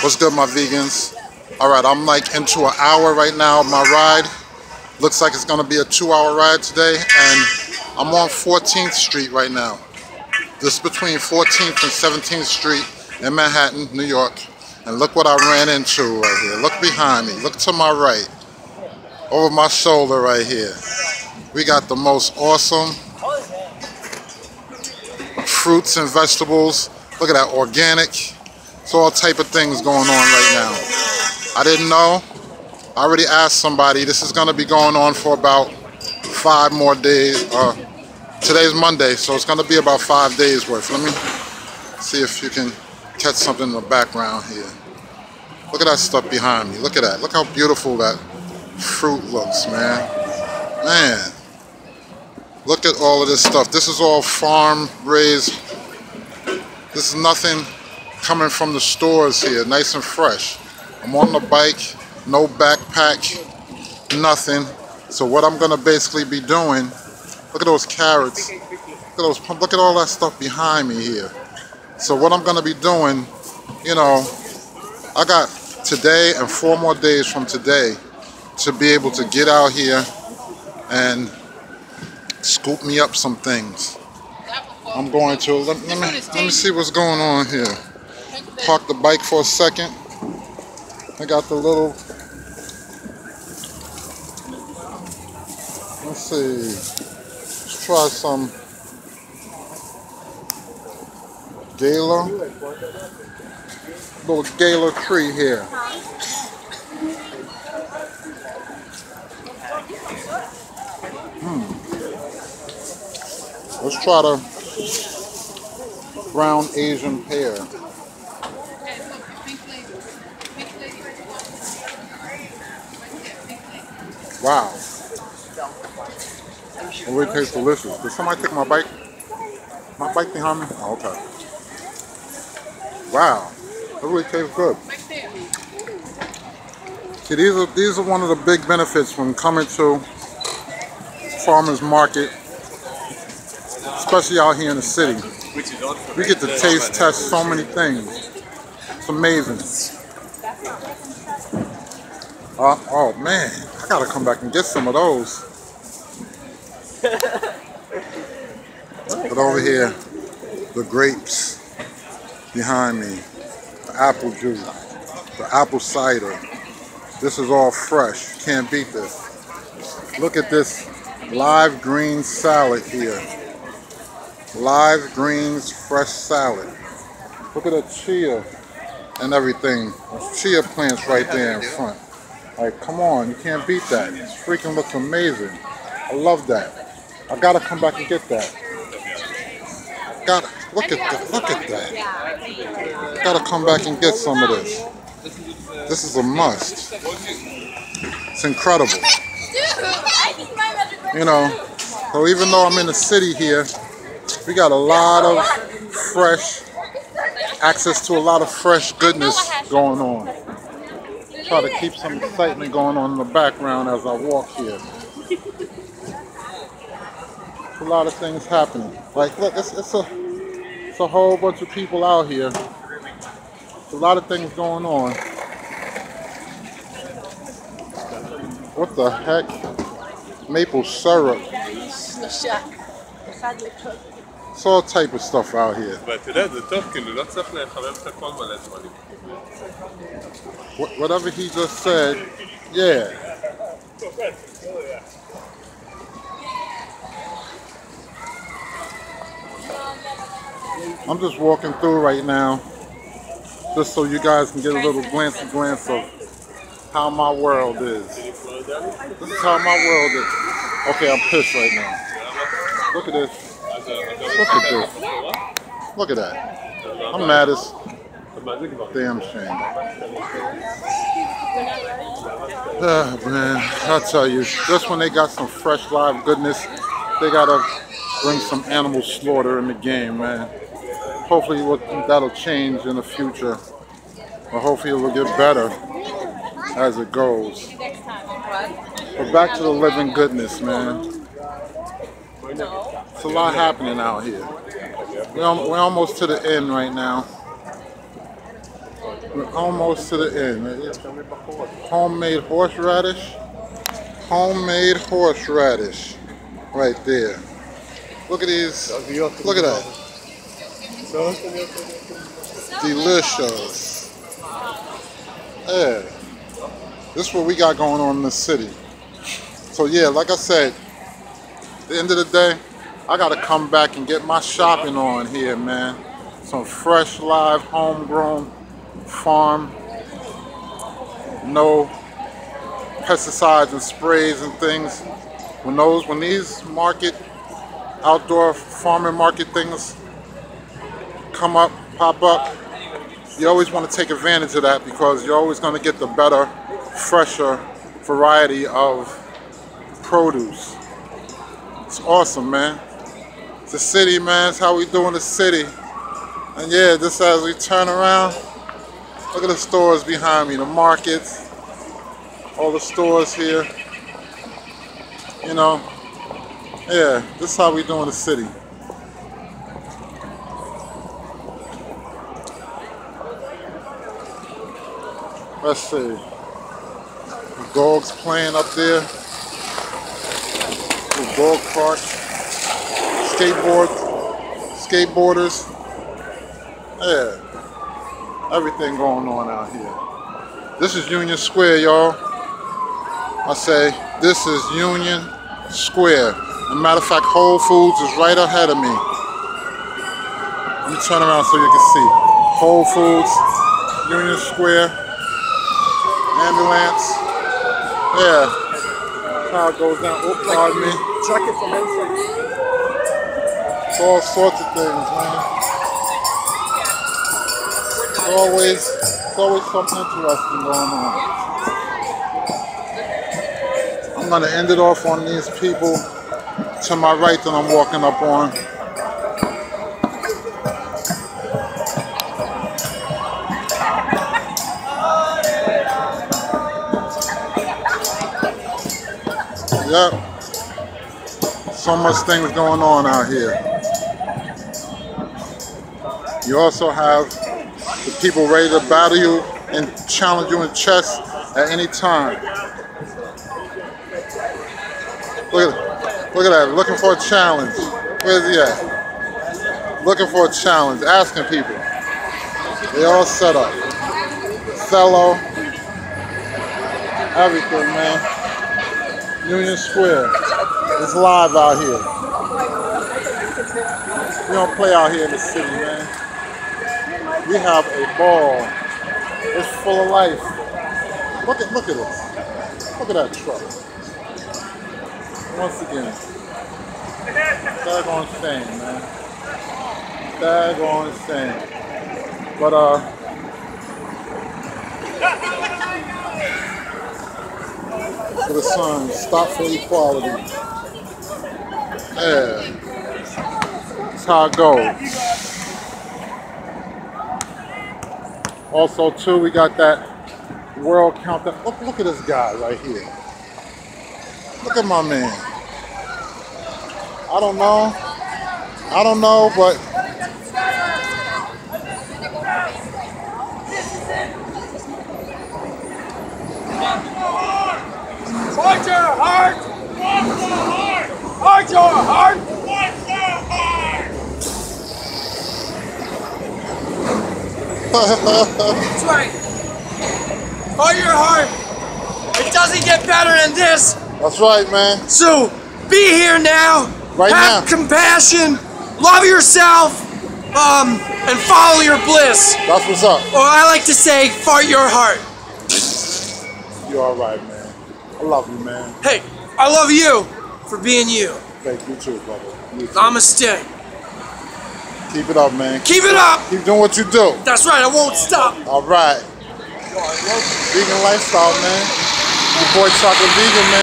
What's good, my vegans? All right, I'm like into an hour right now. My ride looks like it's gonna be a two-hour ride today, and I'm on 14th Street right now. This is between 14th and 17th Street in Manhattan, New York. And look what I ran into right here. Look behind me. Look to my right. Over my shoulder right here. We got the most awesome fruits and vegetables. Look at that, organic. It's all type of things going on right now. I didn't know. I already asked somebody. This is gonna be going on for about five more days. Uh, today's Monday, so it's gonna be about five days worth. Let me see if you can catch something in the background here. Look at that stuff behind me. Look at that. Look how beautiful that fruit looks, man. Man. Look at all of this stuff. This is all farm raised. This is nothing coming from the stores here, nice and fresh. I'm on the bike, no backpack, nothing. So what I'm gonna basically be doing, look at those carrots, look at those, look at all that stuff behind me here. So what I'm gonna be doing, you know, I got today and four more days from today to be able to get out here and scoop me up some things. I'm going to, let, let, me, let me see what's going on here. Park the bike for a second. I got the little, let's see, let's try some Gala, little Gala tree here. Hmm. Let's try the brown Asian pear. Wow. It really tastes delicious. Did somebody take my bike? My bike behind me? Oh, okay. Wow. It really tastes good. See, these are these are one of the big benefits from coming to farmers market, especially out here in the city. We get to taste test so many things. It's amazing. Uh, oh man, I gotta come back and get some of those. But over here, the grapes behind me, the apple juice, the apple cider. This is all fresh. Can't beat this. Look at this live green salad here. Live greens fresh salad. Look at the chia and everything. Chia plants right there in front. Like, come on, you can't beat that. It freaking looks amazing. I love that. I gotta come back and get that. Gotta look at that. Look at that. I Gotta come back and get some of this. This is a must. It's incredible. You know, so even though I'm in the city here, we got a lot of fresh, access to a lot of fresh goodness going on try to keep some excitement going on in the background as I walk here. a lot of things happening. Like, look, it's, it's, a, it's a whole bunch of people out here. There's a lot of things going on. What the heck? Maple syrup. It's all type of stuff out here. ואתה יודע, זה טוב, כאילו, לא צריך לחמם את הכל מלא זמנים. Wh- Whatever he just said, yeah. I'm just walking through right now, just so you guys can get a little glance glance of how my world is. This is how my world is. Okay, I'm pissed right now. Look at this. Look at this. Look at that. I'm mad as damn shame. Ah, man, I'll tell you, just when they got some fresh live goodness, they gotta bring some animal slaughter in the game, man. Hopefully that'll change in the future. Or hopefully it will get better as it goes. But back to the living goodness, man. It's a lot happening out here. We're, we're almost to the end right now. We're almost to the end. Homemade horseradish. Homemade horseradish. Right there. Look at these. Look at that. Delicious. Yeah. This is what we got going on in the city. So yeah, like I said, the end of the day, I gotta come back and get my shopping on here, man. Some fresh, live, homegrown farm. No pesticides and sprays and things. When those, when these market, outdoor farming market things come up, pop up, you always want to take advantage of that because you're always going to get the better, fresher variety of produce. Awesome, man. It's the city, man. It's how we do in the city. And yeah, just as we turn around, look at the stores behind me, the markets, all the stores here. You know, yeah, this is how we do in the city. Let's see. The dogs playing up there. The dog park. Skateboard. Skateboarders. Yeah. Everything going on out here. This is Union Square, y'all. I say, this is Union Square. As a matter of fact, Whole Foods is right ahead of me. Let me turn around so you can see. Whole Foods, Union Square, ambulance. Yeah. It goes down. Oh, pardon me. Check it from inside. It's all sorts of things, man. It's always, it's always something interesting going on. I'm gonna end it off on these people to my right that I'm walking up on. So much things going on out here. You also have the people ready to battle you and challenge you in chess at any time. Look at, look at that, looking for a challenge. Where's he at? Looking for a challenge, asking people. They all set up. Fellow, everything, man. Union Square. It's live out here. We don't play out here in the city, man. We have a ball. It's full of life. Look at look at this. Look at that truck. Once again. Daggone shame, man. Daggone shame. But uh the sun. Stop for equality. Yeah. That's how it goes. Also, too, we got that world countdown. Look, look at this guy right here. Look at my man. I don't know. I don't know, but Fight your heart! Walk so hard! Fight your heart! Walk so hard! That's right. Fight your heart. It doesn't get better than this. that's right, man. So be here now. Right Have now. compassion. Love yourself. Um, and follow your bliss. That's what's up. Or I like to say, fart your heart. You're all right, man. I love you, man. Hey, I love you for being you. Thank you too, brother. You too. Namaste. Keep it up, man. Keep it up. Keep doing what you do. That's right. I won't stop. All right. Vegan lifestyle, man. Your boy Chocolate Vegan, man.